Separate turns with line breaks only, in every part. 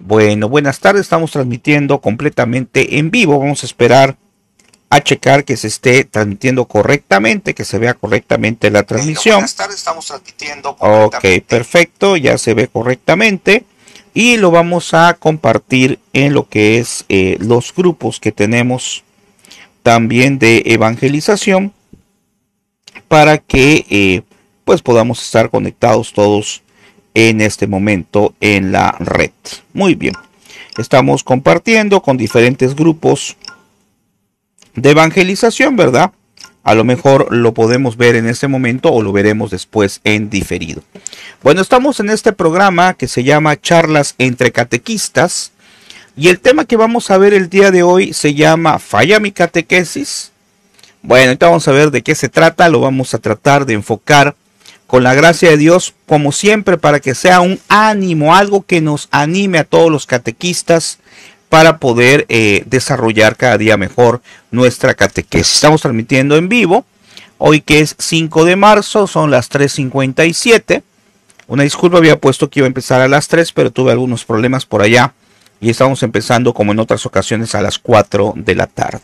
Bueno, buenas tardes, estamos transmitiendo completamente en vivo. Vamos a esperar a checar que se esté transmitiendo correctamente, que se vea correctamente la transmisión.
Buenas tardes, estamos transmitiendo
Ok,
completamente.
perfecto, ya se ve correctamente. Y lo vamos a compartir en lo que es eh, los grupos que tenemos también de evangelización para que eh, pues podamos estar conectados todos en este momento en la red. Muy bien, estamos compartiendo con diferentes grupos de evangelización, ¿verdad? A lo mejor lo podemos ver en este momento o lo veremos después en diferido. Bueno, estamos en este programa que se llama Charlas entre Catequistas y el tema que vamos a ver el día de hoy se llama ¿Falla mi catequesis? Bueno, ahorita vamos a ver de qué se trata, lo vamos a tratar de enfocar con la gracia de Dios, como siempre, para que sea un ánimo, algo que nos anime a todos los catequistas para poder eh, desarrollar cada día mejor nuestra catequesis. Estamos transmitiendo en vivo, hoy que es 5 de marzo, son las 3.57. Una disculpa, había puesto que iba a empezar a las 3, pero tuve algunos problemas por allá y estamos empezando como en otras ocasiones a las 4 de la tarde.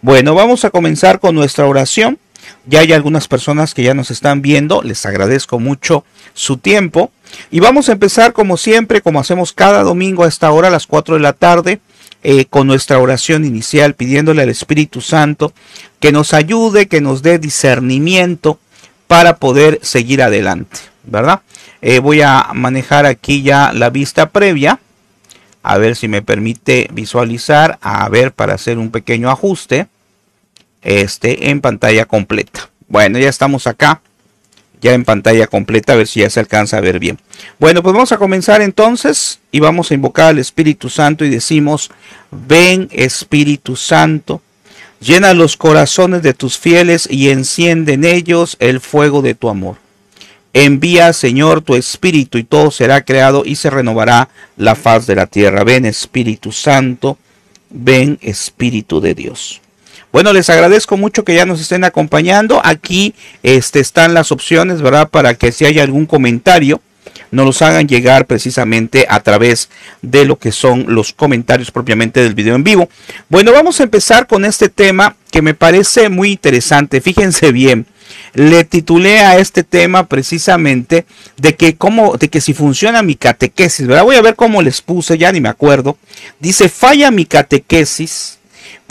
Bueno, vamos a comenzar con nuestra oración. Ya hay algunas personas que ya nos están viendo, les agradezco mucho su tiempo. Y vamos a empezar como siempre, como hacemos cada domingo a esta hora, a las 4 de la tarde, eh, con nuestra oración inicial, pidiéndole al Espíritu Santo que nos ayude, que nos dé discernimiento para poder seguir adelante, ¿verdad? Eh, voy a manejar aquí ya la vista previa, a ver si me permite visualizar, a ver para hacer un pequeño ajuste este, en pantalla completa. Bueno, ya estamos acá, ya en pantalla completa, a ver si ya se alcanza a ver bien. Bueno, pues vamos a comenzar entonces y vamos a invocar al Espíritu Santo y decimos, ven Espíritu Santo, llena los corazones de tus fieles y enciende en ellos el fuego de tu amor. Envía, Señor, tu Espíritu y todo será creado y se renovará la faz de la tierra. Ven Espíritu Santo, ven Espíritu de Dios. Bueno, les agradezco mucho que ya nos estén acompañando. Aquí este, están las opciones, ¿verdad? Para que si hay algún comentario, nos los hagan llegar precisamente a través de lo que son los comentarios propiamente del video en vivo. Bueno, vamos a empezar con este tema que me parece muy interesante. Fíjense bien. Le titulé a este tema precisamente de que cómo, de que si funciona mi catequesis, ¿verdad? Voy a ver cómo les puse, ya ni me acuerdo. Dice, falla mi catequesis.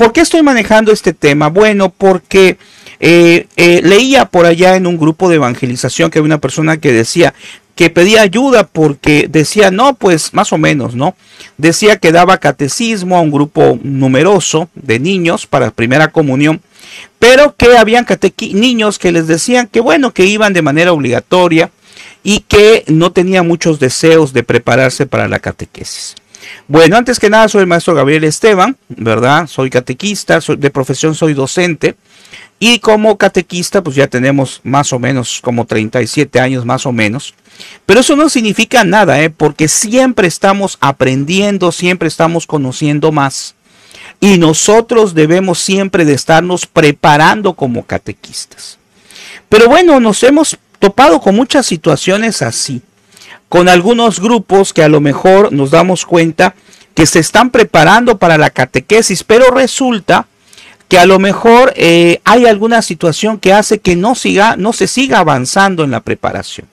¿Por qué estoy manejando este tema? Bueno, porque eh, eh, leía por allá en un grupo de evangelización que había una persona que decía que pedía ayuda porque decía, no, pues más o menos, ¿no? Decía que daba catecismo a un grupo numeroso de niños para primera comunión, pero que habían niños que les decían que bueno, que iban de manera obligatoria y que no tenían muchos deseos de prepararse para la catequesis. Bueno, antes que nada soy el maestro Gabriel Esteban, ¿verdad? Soy catequista, soy, de profesión soy docente y como catequista pues ya tenemos más o menos como 37 años más o menos. Pero eso no significa nada, ¿eh? porque siempre estamos aprendiendo, siempre estamos conociendo más. Y nosotros debemos siempre de estarnos preparando como catequistas. Pero bueno, nos hemos topado con muchas situaciones así con algunos grupos que a lo mejor nos damos cuenta que se están preparando para la catequesis, pero resulta que a lo mejor eh, hay alguna situación que hace que no, siga, no se siga avanzando en la preparación.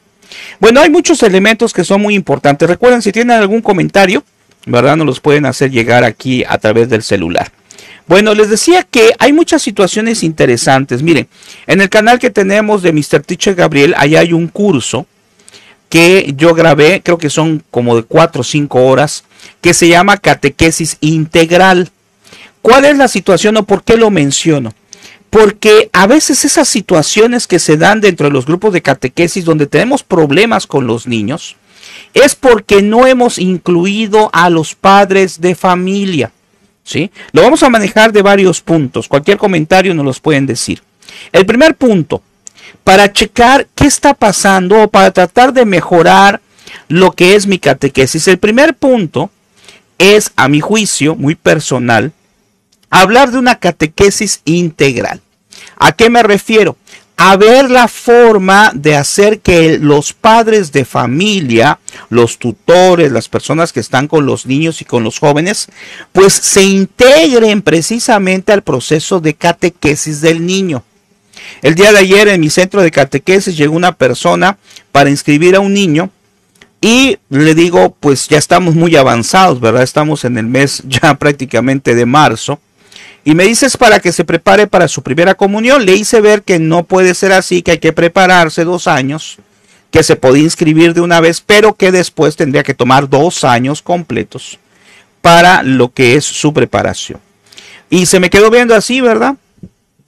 Bueno, hay muchos elementos que son muy importantes. Recuerden, si tienen algún comentario, ¿verdad? Nos los pueden hacer llegar aquí a través del celular. Bueno, les decía que hay muchas situaciones interesantes. Miren, en el canal que tenemos de Mr. Teacher Gabriel, ahí hay un curso que yo grabé, creo que son como de 4 o 5 horas, que se llama catequesis integral. ¿Cuál es la situación o por qué lo menciono? Porque a veces esas situaciones que se dan dentro de los grupos de catequesis donde tenemos problemas con los niños, es porque no hemos incluido a los padres de familia. ¿sí? Lo vamos a manejar de varios puntos. Cualquier comentario nos los pueden decir. El primer punto, para checar qué está pasando o para tratar de mejorar lo que es mi catequesis. El primer punto es, a mi juicio, muy personal, hablar de una catequesis integral. ¿A qué me refiero? a ver la forma de hacer que los padres de familia, los tutores, las personas que están con los niños y con los jóvenes, pues se integren precisamente al proceso de catequesis del niño. El día de ayer en mi centro de catequesis llegó una persona para inscribir a un niño y le digo, pues ya estamos muy avanzados, ¿verdad? Estamos en el mes ya prácticamente de marzo y me dices para que se prepare para su primera comunión. Le hice ver que no puede ser así, que hay que prepararse dos años, que se podía inscribir de una vez, pero que después tendría que tomar dos años completos para lo que es su preparación. Y se me quedó viendo así, ¿verdad?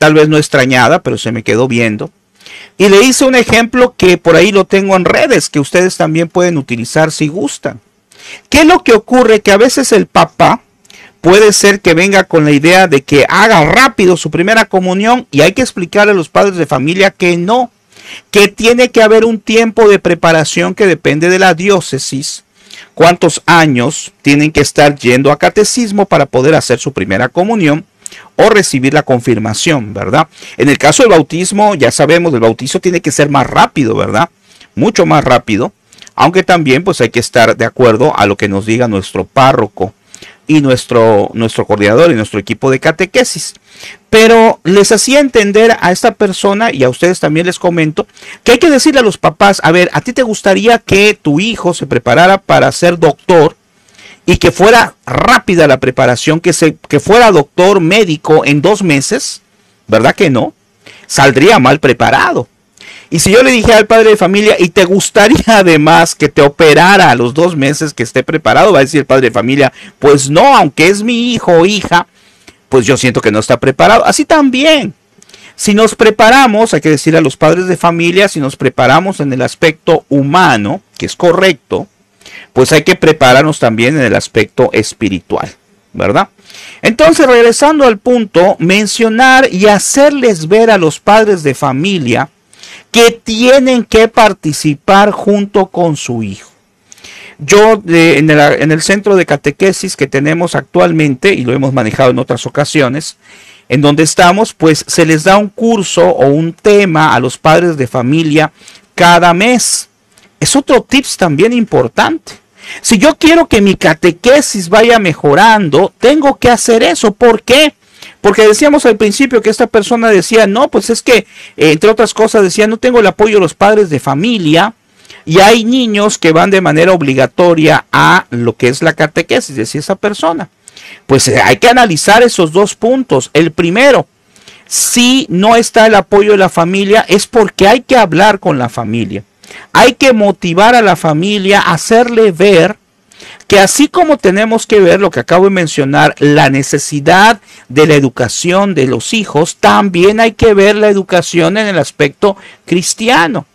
Tal vez no extrañada, pero se me quedó viendo. Y le hice un ejemplo que por ahí lo tengo en redes, que ustedes también pueden utilizar si gustan. ¿Qué es lo que ocurre? Que a veces el papá puede ser que venga con la idea de que haga rápido su primera comunión y hay que explicarle a los padres de familia que no, que tiene que haber un tiempo de preparación que depende de la diócesis. Cuántos años tienen que estar yendo a catecismo para poder hacer su primera comunión o recibir la confirmación, ¿verdad? En el caso del bautismo, ya sabemos, el bautizo tiene que ser más rápido, ¿verdad? Mucho más rápido, aunque también pues hay que estar de acuerdo a lo que nos diga nuestro párroco y nuestro, nuestro coordinador y nuestro equipo de catequesis. Pero les hacía entender a esta persona y a ustedes también les comento que hay que decirle a los papás, a ver, ¿a ti te gustaría que tu hijo se preparara para ser doctor y que fuera rápida la preparación, que, se, que fuera doctor médico en dos meses? ¿Verdad que no? Saldría mal preparado. Y si yo le dije al padre de familia, y te gustaría además que te operara a los dos meses que esté preparado, va a decir el padre de familia, pues no, aunque es mi hijo o hija, pues yo siento que no está preparado. Así también. Si nos preparamos, hay que decir a los padres de familia, si nos preparamos en el aspecto humano, que es correcto, pues hay que prepararnos también en el aspecto espiritual, ¿verdad? Entonces, regresando al punto, mencionar y hacerles ver a los padres de familia que tienen que participar junto con su hijo. Yo en, el, centro de catequesis que tenemos actualmente, y lo hemos manejado en otras ocasiones, en donde estamos, pues se les da un curso o un tema a los padres de familia cada mes. Es otro tips también importante. Si yo quiero que mi catequesis vaya mejorando, tengo que hacer eso. ¿Por qué? Porque decíamos al principio que esta persona decía, no, pues es que, eh, entre otras cosas, decía, no tengo el apoyo de los padres de familia. Y hay niños que van de manera obligatoria a lo que es la catequesis, decía esa persona. Pues eh, hay que analizar esos dos puntos. El primero, si no está el apoyo de la familia, es porque hay que hablar con la familia. Hay que motivar a la familia, hacerle ver que así como tenemos que ver lo que acabo de mencionar, la necesidad de la educación de los hijos, también hay que ver la educación en el aspecto cristiano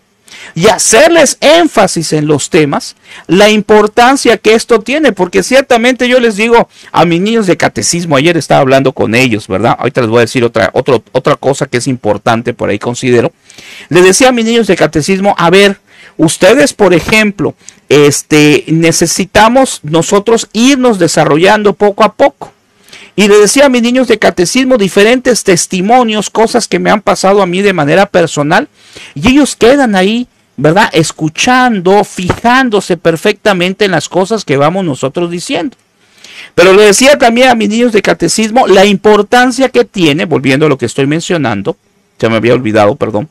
y hacerles énfasis en los temas, la importancia que esto tiene, porque ciertamente yo les digo a mis niños de catecismo, ayer estaba hablando con ellos, ¿verdad? Ahorita les voy a decir otra, otra cosa que es importante por ahí considero. Les decía a mis niños de catecismo, a ver, Ustedes, por ejemplo, este, necesitamos nosotros irnos desarrollando poco a poco. Y le decía a mis niños de catecismo diferentes testimonios, cosas que me han pasado a mí de manera personal, y ellos quedan ahí, ¿verdad? Escuchando, fijándose perfectamente en las cosas que vamos nosotros diciendo. Pero le decía también a mis niños de catecismo la importancia que tiene, volviendo a lo que estoy mencionando, se me había olvidado, perdón,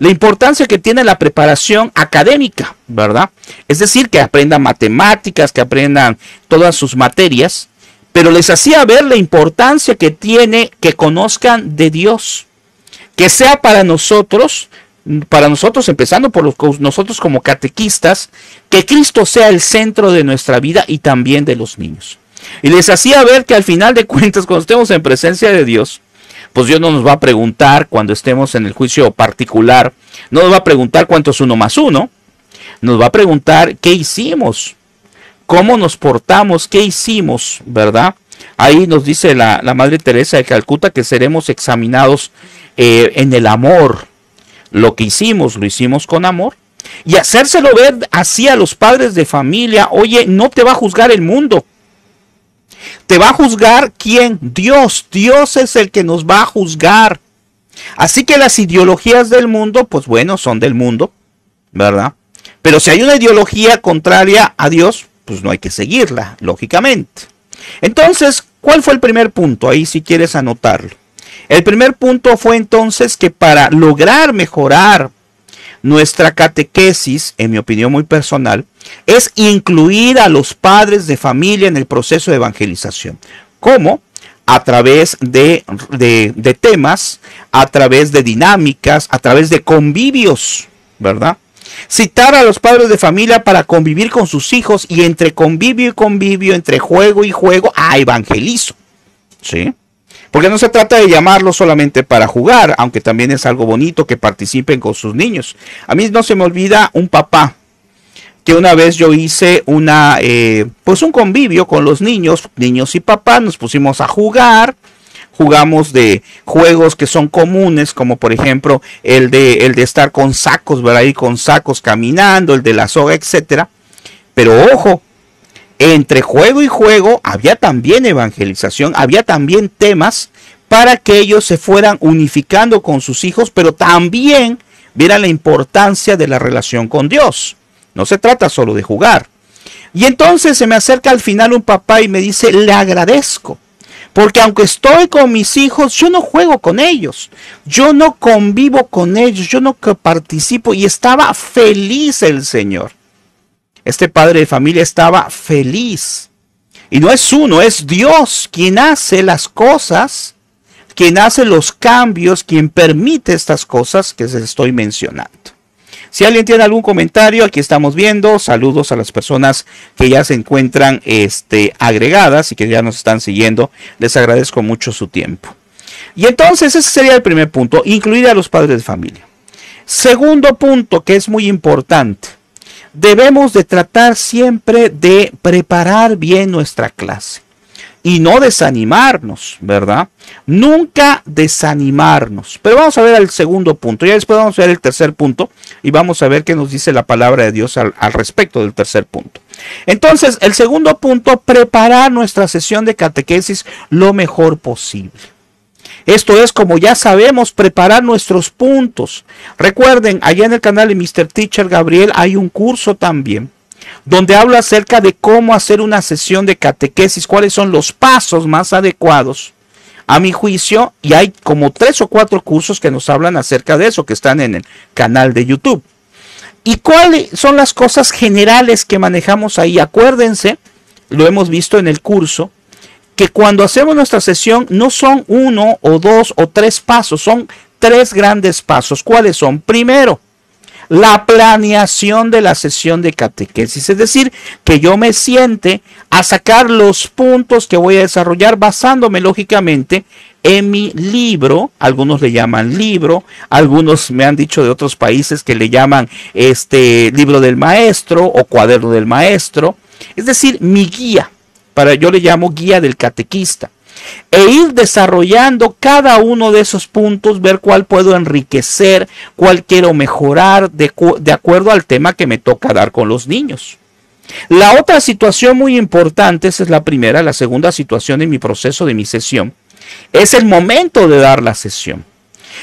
la importancia que tiene la preparación académica, ¿verdad? Es decir, que aprendan matemáticas, que aprendan todas sus materias, pero les hacía ver la importancia que tiene que conozcan de Dios, que sea para nosotros, para nosotros empezando por nosotros como catequistas, que Cristo sea el centro de nuestra vida y también de los niños. Y les hacía ver que al final de cuentas, cuando estemos en presencia de Dios, pues Dios no nos va a preguntar cuando estemos en el juicio particular, no nos va a preguntar cuánto es uno más uno, nos va a preguntar qué hicimos, cómo nos portamos, qué hicimos, ¿verdad? Ahí nos dice la, Madre Teresa de Calcuta que seremos examinados eh, en el amor. Lo que hicimos, lo hicimos con amor. Y hacérselo ver así a los padres de familia, oye, no te va a juzgar el mundo. Te va a juzgar quién? Dios. Dios es el que nos va a juzgar. Así que las ideologías del mundo, pues bueno, son del mundo, ¿verdad? Pero si hay una ideología contraria a Dios, pues no hay que seguirla, lógicamente. Entonces, ¿cuál fue el primer punto? Ahí si quieres anotarlo. El primer punto fue entonces que para lograr mejorar nuestra catequesis, en mi opinión muy personal, es incluir a los padres de familia en el proceso de evangelización. ¿Cómo? A través de, de, temas, a través de dinámicas, a través de convivios, ¿verdad? Citar a los padres de familia para convivir con sus hijos y entre convivio y convivio, entre juego y juego, a evangelizo. ¿Sí? Porque no se trata de llamarlos solamente para jugar, aunque también es algo bonito que participen con sus niños. A mí no se me olvida un papá que una vez yo hice una, eh, pues un convivio con los niños, niños y papás, nos pusimos a jugar, jugamos de juegos que son comunes, como por ejemplo el de, el de estar con sacos, ¿verdad? Y con sacos caminando, el de la soga, etcétera. Pero ojo, entre juego y juego había también evangelización, había también temas para que ellos se fueran unificando con sus hijos, pero también vieran la importancia de la relación con Dios. No se trata solo de jugar. Y entonces se me acerca al final un papá y me dice, le agradezco. Porque aunque estoy con mis hijos, yo no juego con ellos. Yo no convivo con ellos. Yo no participo. Y estaba feliz el Señor. Este padre de familia estaba feliz. Y no es uno, es Dios quien hace las cosas, quien hace los cambios, quien permite estas cosas que les estoy mencionando. Si alguien tiene algún comentario, aquí estamos viendo. Saludos a las personas que ya se encuentran este, agregadas y que ya nos están siguiendo. Les agradezco mucho su tiempo. Y entonces ese sería el primer punto, incluir a los padres de familia. Segundo punto que es muy importante debemos de tratar siempre de preparar bien nuestra clase y no desanimarnos, ¿verdad? Nunca desanimarnos. Pero vamos a ver el segundo punto. Ya después vamos a ver el tercer punto y vamos a ver qué nos dice la palabra de Dios al, al respecto del tercer punto. Entonces, el segundo punto, preparar nuestra sesión de catequesis lo mejor posible. Esto es como ya sabemos preparar nuestros puntos. Recuerden, allá en el canal de Mr. Teacher Gabriel hay un curso también donde habla acerca de cómo hacer una sesión de catequesis, cuáles son los pasos más adecuados a mi juicio, y hay como tres o cuatro cursos que nos hablan acerca de eso, que están en el canal de YouTube. ¿Y cuáles son las cosas generales que manejamos ahí? Acuérdense, lo hemos visto en el curso, que cuando hacemos nuestra sesión no son uno o dos o tres pasos, son tres grandes pasos. ¿Cuáles son? Primero, la planeación de la sesión de catequesis, es decir, que yo me siente a sacar los puntos que voy a desarrollar basándome lógicamente en mi libro, algunos le llaman libro, algunos me han dicho de otros países que le llaman este libro del maestro o cuaderno del maestro, es decir, mi guía yo le llamo guía del catequista. E ir desarrollando cada uno de esos puntos, ver cuál puedo enriquecer, cuál quiero mejorar de, de acuerdo al tema que me toca dar con los niños. La otra situación muy importante, esa es la primera, la segunda situación en mi proceso de mi sesión, es el momento de dar la sesión.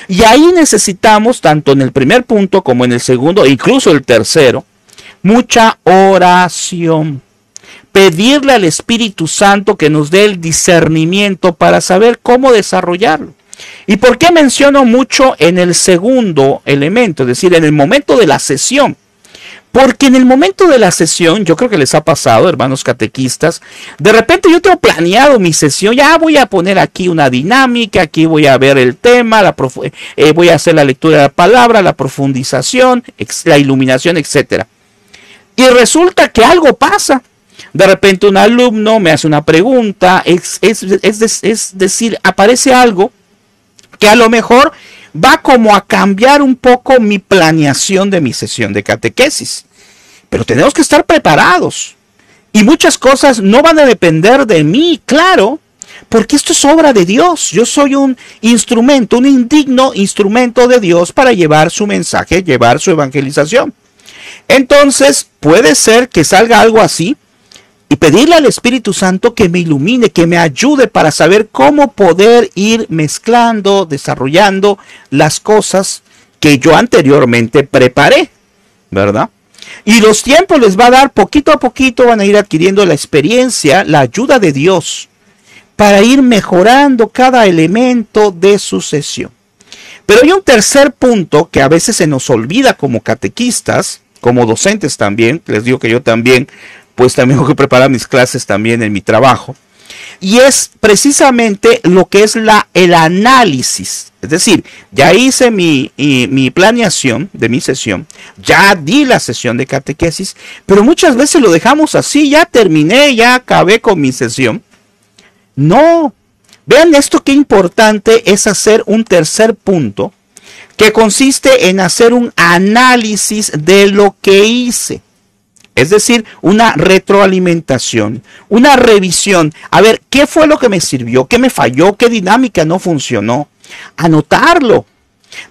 Y ahí necesitamos, tanto en el primer punto como en el segundo, incluso el tercero, mucha oración pedirle al Espíritu Santo que nos dé el discernimiento para saber cómo desarrollarlo. ¿Y por qué menciono mucho en el segundo elemento, es decir, en el momento de la sesión? Porque en el momento de la sesión, yo creo que les ha pasado, hermanos catequistas, de repente yo tengo planeado mi sesión, ya voy a poner aquí una dinámica, aquí voy a ver el tema, la eh, voy a hacer la lectura de la palabra, la profundización, la iluminación, etc. Y resulta que algo pasa. De repente un alumno me hace una pregunta, es, es, decir, aparece algo que a lo mejor va como a cambiar un poco mi planeación de mi sesión de catequesis. Pero tenemos que estar preparados. Y muchas cosas no van a depender de mí, claro, porque esto es obra de Dios. Yo soy un instrumento, un indigno instrumento de Dios para llevar su mensaje, llevar su evangelización. Entonces, puede ser que salga algo así, y pedirle al Espíritu Santo que me ilumine, que me ayude para saber cómo poder ir mezclando, desarrollando las cosas que yo anteriormente preparé, ¿verdad? Y los tiempos les va a dar poquito a poquito, van a ir adquiriendo la experiencia, la ayuda de Dios, para ir mejorando cada elemento de su sesión. Pero hay un tercer punto que a veces se nos olvida como catequistas, como docentes también, les digo que yo también, pues también tengo que preparar mis clases también en mi trabajo, y es precisamente lo que es la, el análisis. Es decir, ya hice mi, mi planeación de mi sesión, ya di la sesión de catequesis, pero muchas veces lo dejamos así, ya terminé, ya acabé con mi sesión. No, vean esto qué importante es hacer un tercer punto que consiste en hacer un análisis de lo que hice. Es decir, una retroalimentación, una revisión. A ver, ¿qué fue lo que me sirvió? ¿Qué me falló? ¿Qué dinámica no funcionó? Anotarlo.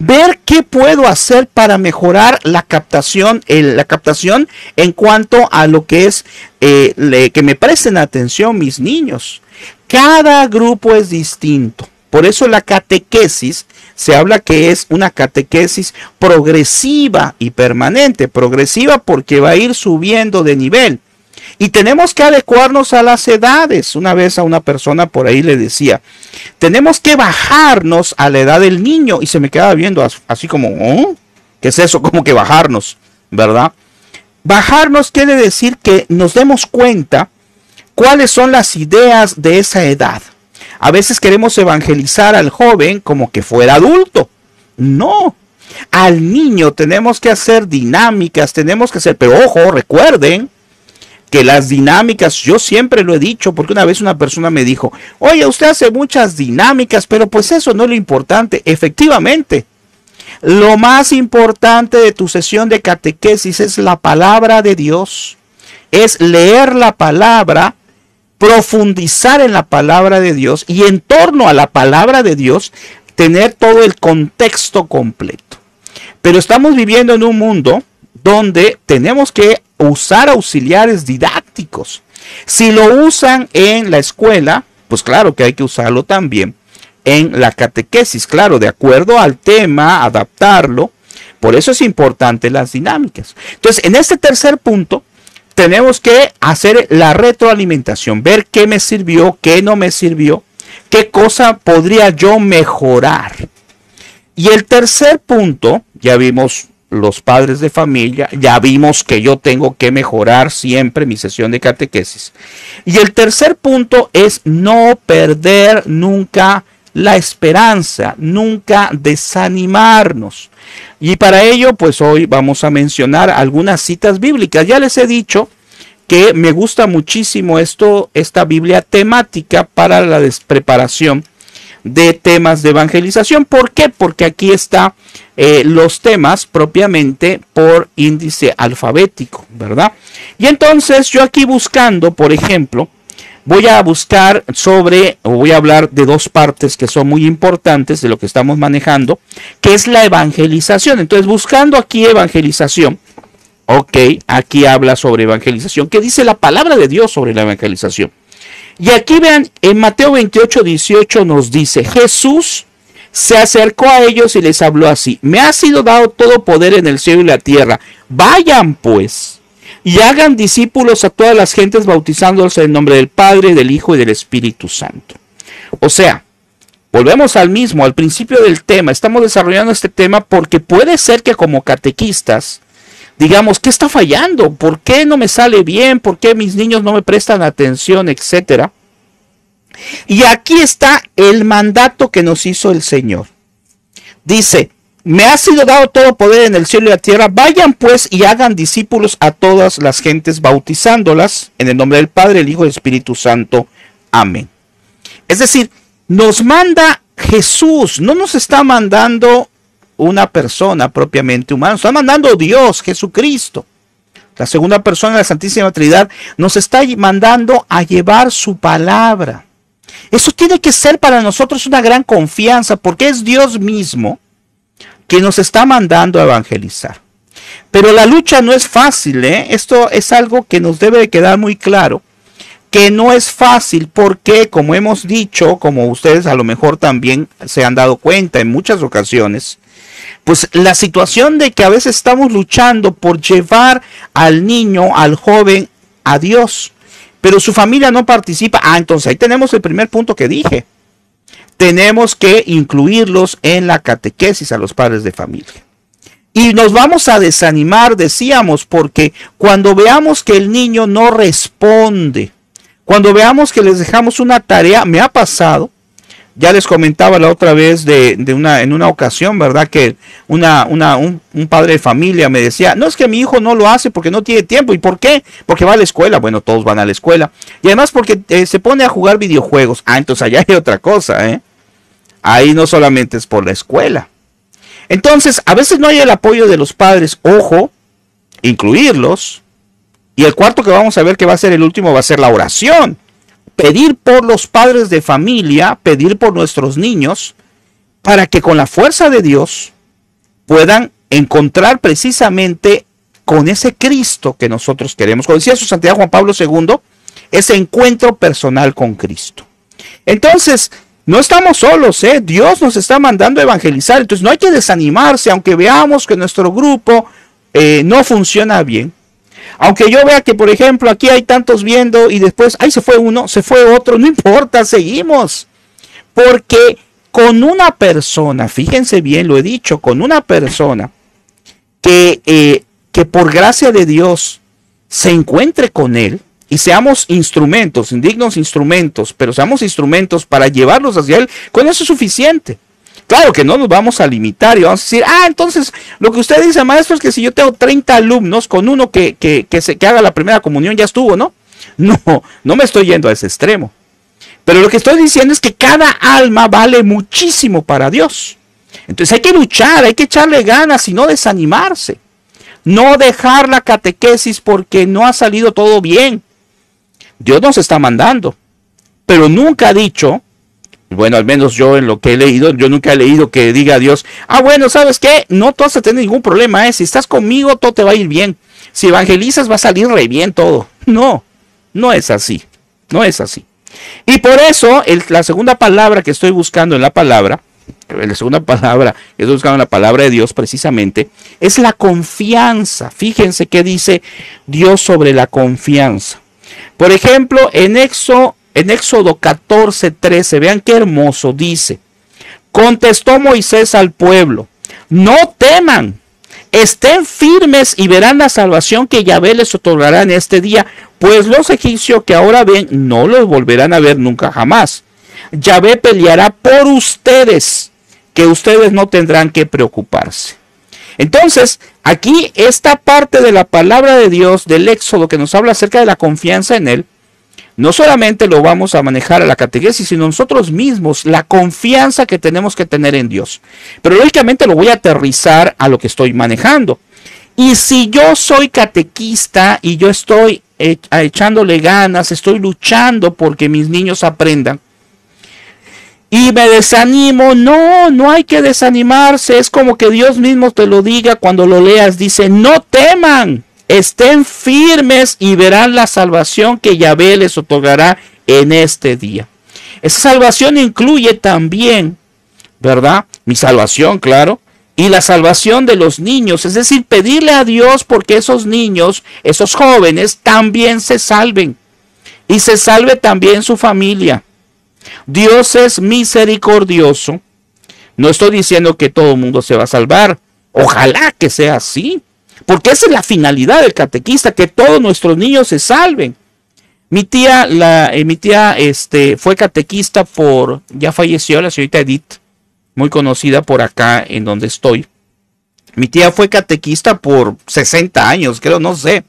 Ver qué puedo hacer para mejorar la captación, la captación en cuanto a lo que es eh, que me presten atención mis niños. Cada grupo es distinto. Por eso la catequesis se habla que es una catequesis progresiva y permanente. Progresiva porque va a ir subiendo de nivel. Y tenemos que adecuarnos a las edades. Una vez a una persona por ahí le decía, tenemos que bajarnos a la edad del niño. Y se me quedaba viendo así como, ¿Oh? ¿qué es eso? Como que bajarnos, ¿verdad? Bajarnos quiere decir que nos demos cuenta cuáles son las ideas de esa edad. A veces queremos evangelizar al joven como que fuera adulto. No. Al niño tenemos que hacer dinámicas, tenemos que hacer, pero ojo, recuerden que las dinámicas, yo siempre lo he dicho, porque una vez una persona me dijo, oye, usted hace muchas dinámicas, pero pues eso no es lo importante. Efectivamente, lo más importante de tu sesión de catequesis es la palabra de Dios, es leer la palabra profundizar en la palabra de Dios y en torno a la palabra de Dios tener todo el contexto completo. Pero estamos viviendo en un mundo donde tenemos que usar auxiliares didácticos. Si lo usan en la escuela, pues claro que hay que usarlo también en la catequesis, claro, de acuerdo al tema, adaptarlo. Por eso es importante las dinámicas. Entonces, en este tercer punto, tenemos que hacer la retroalimentación, ver qué me sirvió, qué no me sirvió, qué cosa podría yo mejorar. Y el tercer punto, ya vimos los padres de familia, ya vimos que yo tengo que mejorar siempre mi sesión de catequesis. Y el tercer punto es no perder nunca la esperanza, nunca desanimarnos. Y para ello, pues hoy vamos a mencionar algunas citas bíblicas. Ya les he dicho que me gusta muchísimo esto, esta Biblia temática para la despreparación de temas de evangelización. ¿Por qué? Porque aquí está eh, los temas propiamente por índice alfabético, ¿verdad? Y entonces yo aquí buscando, por ejemplo, voy a buscar sobre, o voy a hablar de dos partes que son muy importantes de lo que estamos manejando, que es la evangelización. Entonces, buscando aquí evangelización, ok, aquí habla sobre evangelización. ¿Qué dice la palabra de Dios sobre la evangelización? Y aquí vean, en Mateo 28, 18 nos dice, Jesús se acercó a ellos y les habló así, me ha sido dado todo poder en el cielo y la tierra, vayan pues y hagan discípulos a todas las gentes bautizándolos en el nombre del Padre, del Hijo y del Espíritu Santo. O sea, volvemos al mismo, al principio del tema. Estamos desarrollando este tema porque puede ser que como catequistas digamos, ¿qué está fallando? ¿Por qué no me sale bien? ¿Por qué mis niños no me prestan atención? Etcétera. Y aquí está el mandato que nos hizo el Señor. Dice, me ha sido dado todo poder en el cielo y la tierra. Vayan pues y hagan discípulos a todas las gentes, bautizándolas en el nombre del Padre, el Hijo y el Espíritu Santo. Amén. Es decir, nos manda Jesús, no nos está mandando una persona propiamente humana, nos está mandando Dios, Jesucristo. La segunda persona de la Santísima Trinidad nos está mandando a llevar su palabra. Eso tiene que ser para nosotros una gran confianza porque es Dios mismo que nos está mandando a evangelizar. Pero la lucha no es fácil, ¿eh? Esto es algo que nos debe de quedar muy claro, que no es fácil porque, como hemos dicho, como ustedes a lo mejor también se han dado cuenta en muchas ocasiones, pues la situación de que a veces estamos luchando por llevar al niño, al joven, a Dios, pero su familia no participa. Ah, entonces ahí tenemos el primer punto que dije. Tenemos que incluirlos en la catequesis a los padres de familia. Y nos vamos a desanimar, decíamos, porque cuando veamos que el niño no responde, cuando veamos que les dejamos una tarea, me ha pasado, ya les comentaba la otra vez de, una, en una ocasión, ¿verdad? Que una, una, un, padre de familia me decía, no es que mi hijo no lo hace porque no tiene tiempo. ¿Y por qué? Porque va a la escuela. Bueno, todos van a la escuela. Y además porque eh, se pone a jugar videojuegos. Ah, entonces allá hay otra cosa, ¿eh? Ahí no solamente es por la escuela. Entonces, a veces no hay el apoyo de los padres. Ojo, incluirlos. Y el cuarto que vamos a ver que va a ser el último va a ser la oración pedir por los padres de familia, pedir por nuestros niños, para que con la fuerza de Dios puedan encontrar precisamente con ese Cristo que nosotros queremos. Como decía su santidad Juan Pablo II, ese encuentro personal con Cristo. Entonces, no estamos solos, ¿eh? Dios nos está mandando a evangelizar. Entonces, no hay que desanimarse, aunque veamos que nuestro grupo eh, no funciona bien. Aunque yo vea que, por ejemplo, aquí hay tantos viendo y después, ahí se fue uno, se fue otro, no importa, seguimos. Porque con una persona, fíjense bien, lo he dicho, con una persona que, eh, que por gracia de Dios se encuentre con Él y seamos instrumentos, indignos instrumentos, pero seamos instrumentos para llevarlos hacia Él, con eso es suficiente. Claro que no nos vamos a limitar y vamos a decir, ah, entonces lo que usted dice, maestro, es que si yo tengo 30 alumnos con uno que, que, que, se, que haga la primera comunión, ya estuvo, ¿no? No, no me estoy yendo a ese extremo. Pero lo que estoy diciendo es que cada alma vale muchísimo para Dios. Entonces hay que luchar, hay que echarle ganas y no desanimarse. No dejar la catequesis porque no ha salido todo bien. Dios nos está mandando. Pero nunca ha dicho bueno, al menos yo en lo que he leído, yo nunca he leído que diga Dios, ah, bueno, ¿sabes qué? No te vas a tener ningún problema, ¿eh? Si estás conmigo, todo te va a ir bien. Si evangelizas, va a salir re bien todo. No, no es así. No es así. Y por eso, la segunda palabra que estoy buscando en la palabra, la segunda palabra que estoy buscando en la palabra de Dios precisamente, es la confianza. Fíjense qué dice Dios sobre la confianza. Por ejemplo, en Éxodo en Éxodo 14, 13, vean qué hermoso dice. Contestó Moisés al pueblo, no teman, estén firmes y verán la salvación que Yahvé les otorgará en este día, pues los egipcios que ahora ven no los volverán a ver nunca jamás. Yahvé peleará por ustedes, que ustedes no tendrán que preocuparse. Entonces, aquí esta parte de la palabra de Dios del Éxodo que nos habla acerca de la confianza en Él, no solamente lo vamos a manejar a la catequesis, sino nosotros mismos, la confianza que tenemos que tener en Dios. Pero lógicamente lo voy a aterrizar a lo que estoy manejando. Y si yo soy catequista y yo estoy echándole ganas, estoy luchando porque mis niños aprendan, y me desanimo, no, no hay que desanimarse, es como que Dios mismo te lo diga cuando lo leas, dice, no teman, estén firmes y verán la salvación que Yahvé les otorgará en este día. Esa salvación incluye también, ¿verdad? Mi salvación, claro, y la salvación de los niños, es decir, pedirle a Dios porque esos niños, esos jóvenes también se salven y se salve también su familia. Dios es misericordioso. No estoy diciendo que todo el mundo se va a salvar. Ojalá que sea así. Porque esa es la finalidad del catequista, que todos nuestros niños se salven. Mi tía, la, eh, mi tía este, fue catequista por, ya falleció la señorita Edith, muy conocida por acá en donde estoy. Mi tía fue catequista por 60 años, creo, no sé.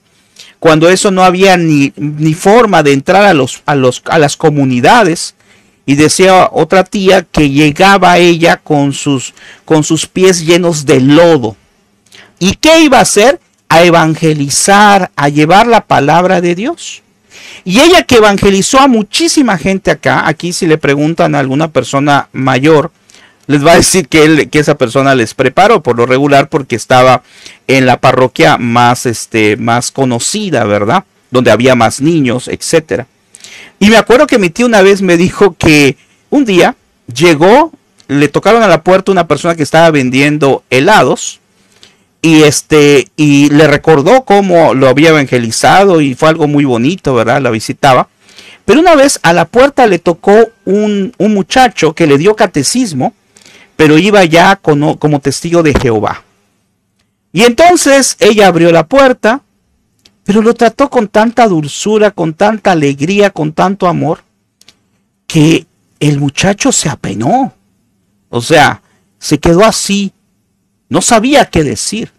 Cuando eso no había ni, ni forma de entrar a, los, a, los, a las comunidades. Y decía otra tía que llegaba ella con sus, con sus pies llenos de lodo ¿Y qué iba a hacer? A evangelizar, a llevar la palabra de Dios. Y ella que evangelizó a muchísima gente acá, aquí si le preguntan a alguna persona mayor, les va a decir que, que esa persona les preparó por lo regular porque estaba en la parroquia más, este, más conocida, ¿verdad? Donde había más niños, etcétera. Y me acuerdo que mi tío una vez me dijo que un día llegó, le tocaron a la puerta una persona que estaba vendiendo helados y este y le recordó cómo lo había evangelizado y fue algo muy bonito, ¿verdad? La visitaba. Pero una vez a la puerta le tocó un, muchacho que le dio catecismo, pero iba ya como testigo de Jehová. Y entonces ella abrió la puerta, pero lo trató con tanta dulzura, con tanta alegría, con tanto amor, que el muchacho se apenó. O sea, se quedó así. No sabía qué decir.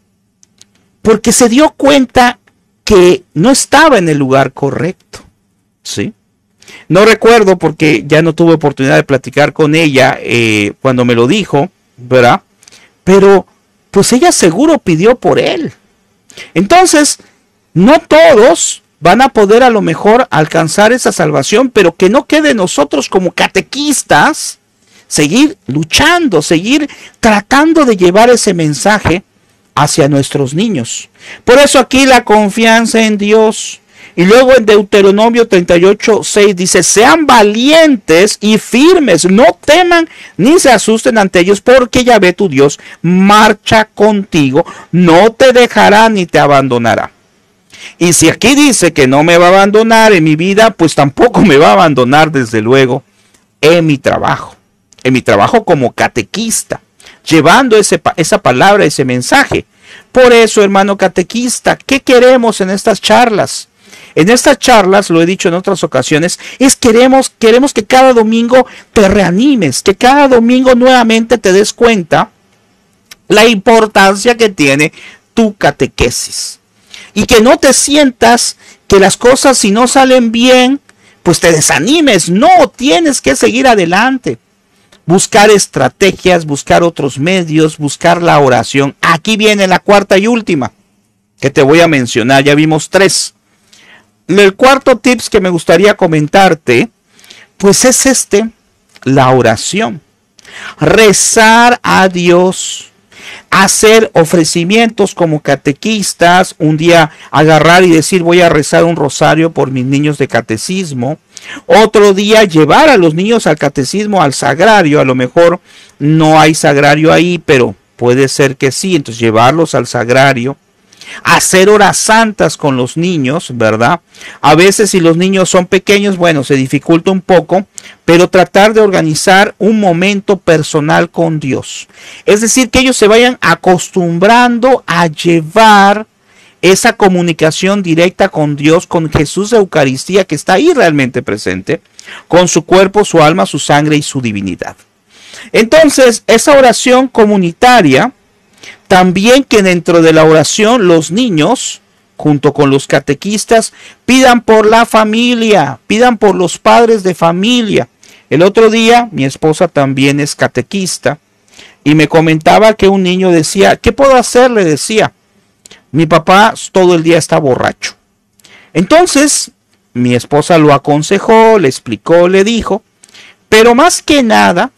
Porque se dio cuenta que no estaba en el lugar correcto. ¿Sí? No recuerdo porque ya no tuve oportunidad de platicar con ella eh, cuando me lo dijo, ¿verdad? Pero pues ella seguro pidió por él. Entonces, no todos van a poder a lo mejor alcanzar esa salvación, pero que no quede nosotros como catequistas seguir luchando, seguir tratando de llevar ese mensaje hacia nuestros niños. Por eso aquí la confianza en Dios. Y luego en Deuteronomio 38, 6 dice, sean valientes y firmes, no teman ni se asusten ante ellos, porque Yahvé tu Dios marcha contigo, no te dejará ni te abandonará. Y si aquí dice que no me va a abandonar en mi vida, pues tampoco me va a abandonar desde luego en mi trabajo, en mi trabajo como catequista, llevando esa palabra, ese mensaje. Por eso, hermano catequista, ¿qué queremos en estas charlas? En estas charlas, lo he dicho en otras ocasiones, es queremos, queremos que cada domingo te reanimes, que cada domingo nuevamente te des cuenta la importancia que tiene tu catequesis y que no te sientas que las cosas si no salen bien, pues te desanimes. No, tienes que seguir adelante. Buscar estrategias, buscar otros medios, buscar la oración. Aquí viene la cuarta y última que te voy a mencionar. Ya vimos tres. El cuarto tips que me gustaría comentarte, pues es este, la oración. Rezar a Dios hacer ofrecimientos como catequistas, un día agarrar y decir voy a rezar un rosario por mis niños de catecismo, otro día llevar a los niños al catecismo, al sagrario, a lo mejor no hay sagrario ahí, pero puede ser que sí, entonces llevarlos al sagrario hacer horas santas con los niños, ¿verdad? A veces si los niños son pequeños, bueno, se dificulta un poco, pero tratar de organizar un momento personal con Dios. Es decir, que ellos se vayan acostumbrando a llevar esa comunicación directa con Dios, con Jesús de Eucaristía que está ahí realmente presente, con su cuerpo, su alma, su sangre y su divinidad. Entonces, esa oración comunitaria, también que dentro de la oración los niños, junto con los catequistas, pidan por la familia, pidan por los padres de familia. El otro día mi esposa también es catequista y me comentaba que un niño decía, ¿qué puedo hacer? Le decía, mi papá todo el día está borracho. Entonces, mi esposa lo aconsejó, le explicó, le dijo, pero más que nada,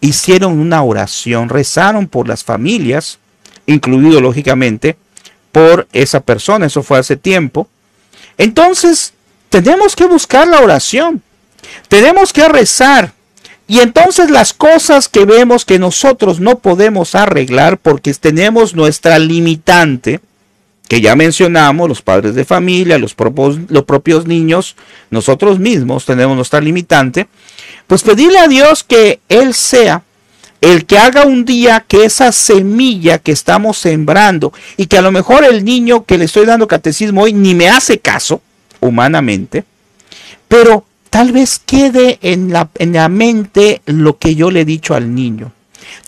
hicieron una oración, rezaron por las familias incluido lógicamente por esa persona, eso fue hace tiempo. Entonces, tenemos que buscar la oración, tenemos que rezar. Y entonces las cosas que vemos que nosotros no podemos arreglar porque tenemos nuestra limitante, que ya mencionamos, los padres de familia, los propios, los propios niños, nosotros mismos tenemos nuestra limitante, pues pedirle a Dios que Él sea el que haga un día que esa semilla que estamos sembrando y que a lo mejor el niño que le estoy dando catecismo hoy ni me hace caso humanamente, pero tal vez quede en la, en la mente lo que yo le he dicho al niño.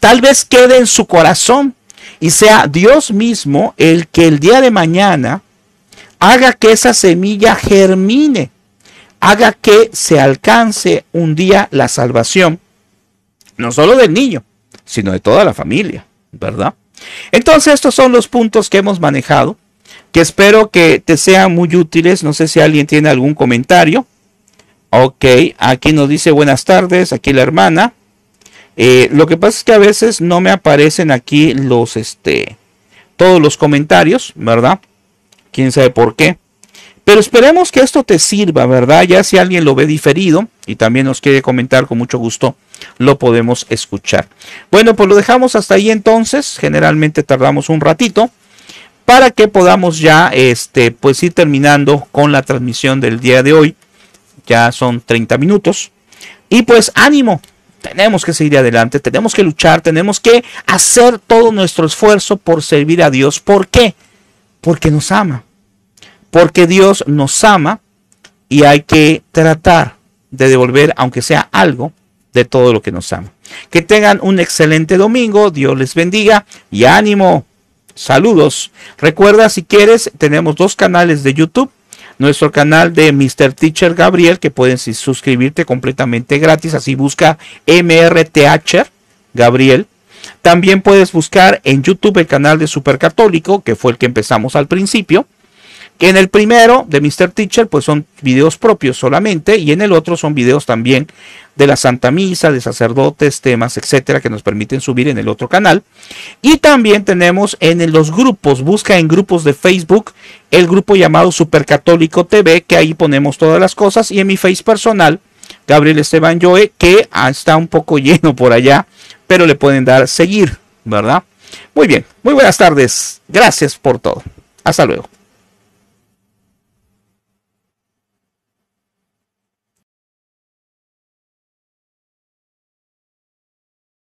Tal vez quede en su corazón y sea Dios mismo el que el día de mañana haga que esa semilla germine, haga que se alcance un día la salvación no solo del niño, sino de toda la familia, ¿verdad? Entonces estos son los puntos que hemos manejado, que espero que te sean muy útiles. No sé si alguien tiene algún comentario. Ok, aquí nos dice buenas tardes, aquí la hermana. Eh, lo que pasa es que a veces no me aparecen aquí los, este, todos los comentarios, ¿verdad? Quién sabe por qué. Pero esperemos que esto te sirva, ¿verdad? Ya si alguien lo ve diferido y también nos quiere comentar, con mucho gusto lo podemos escuchar. Bueno, pues lo dejamos hasta ahí entonces. Generalmente tardamos un ratito para que podamos ya, este, pues ir terminando con la transmisión del día de hoy. Ya son 30 minutos. Y pues ánimo, tenemos que seguir adelante, tenemos que luchar, tenemos que hacer todo nuestro esfuerzo por servir a Dios. ¿Por qué? Porque nos ama. Porque Dios nos ama y hay que tratar de devolver, aunque sea algo, de todo lo que nos ama. Que tengan un excelente domingo, Dios les bendiga y ánimo. Saludos. Recuerda, si quieres, tenemos dos canales de YouTube nuestro canal de Mr. Teacher Gabriel, que pueden suscribirte completamente gratis. Así busca MRTH Gabriel. También puedes buscar en YouTube el canal de Supercatólico, que fue el que empezamos al principio. Que en el primero de Mr. Teacher, pues son videos propios solamente, y en el otro son videos también de la Santa Misa, de sacerdotes, temas, etcétera, que nos permiten subir en el otro canal. Y también tenemos en los grupos, busca en grupos de Facebook el grupo llamado Supercatólico TV, que ahí ponemos todas las cosas, y en mi face personal, Gabriel Esteban Joe, que está un poco lleno por allá, pero le pueden dar seguir, ¿verdad? Muy bien, muy buenas tardes, gracias por todo. Hasta luego.